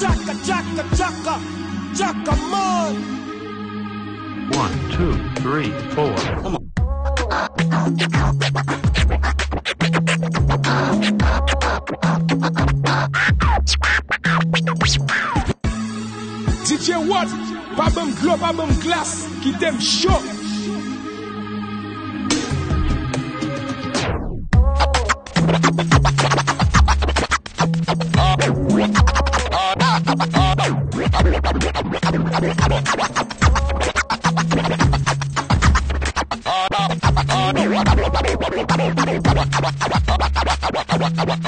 chaka, chaka, chaka, chaka man. One, two, three, four. DJ Watt, pa glo, pa bam glas, ki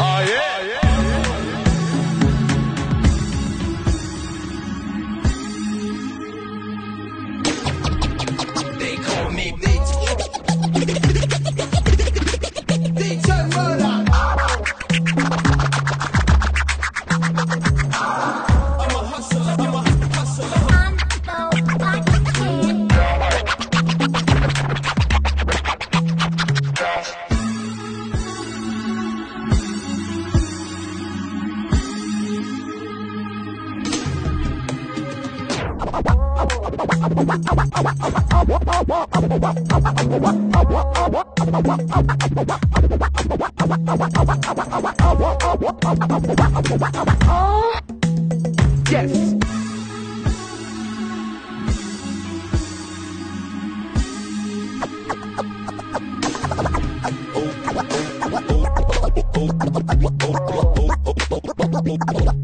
Oh, yeah. Oh, yes.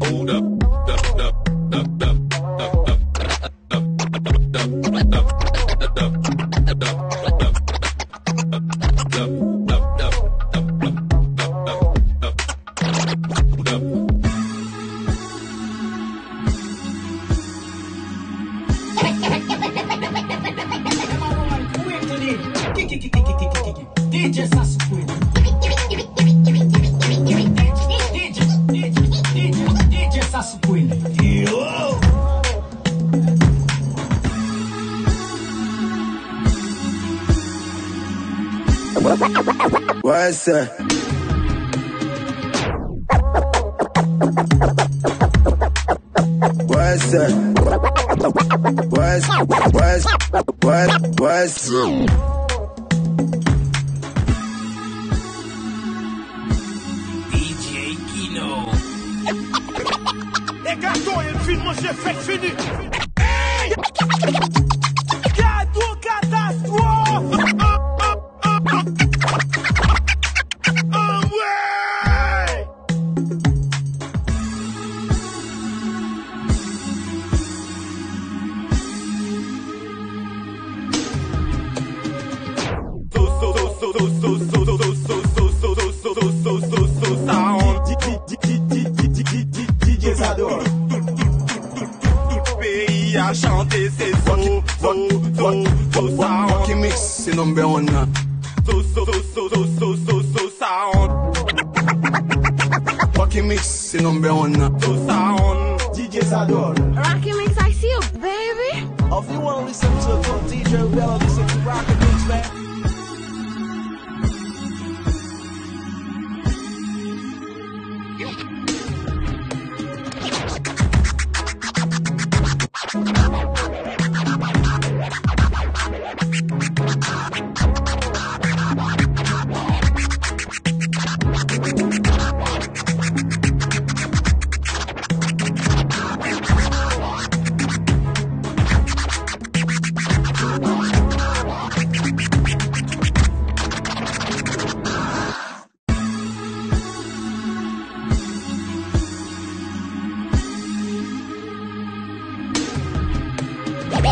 Hold up. DJ Sassuquele. What's up? What's up? What's, what's, what's, what's, what's, Toi et le moi j'ai fait fini. Hey qui a chanté ces so, so, so, so, ça honte. mix, c'est number one. So, so, so, so, so. Rocky mix, c'est number one. So, ça. DJ Sadol. Rocky mix, I see you, baby. If you want to listen to a DJ, well,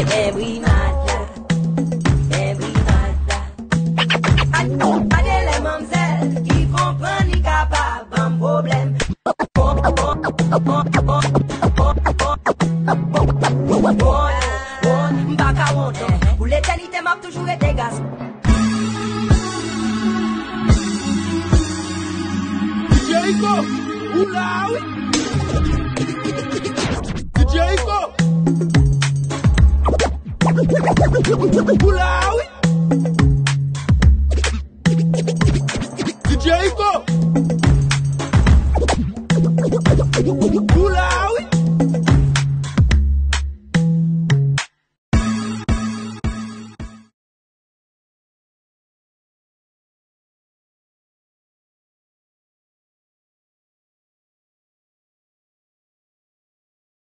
every mother, every mother. Ade le mamzel, ki kompren ni kapab, ban problem. Mbaka wonton, pou l'eternite map toujou ete gas. Jericho, ou la ou? Pulawi DJ Go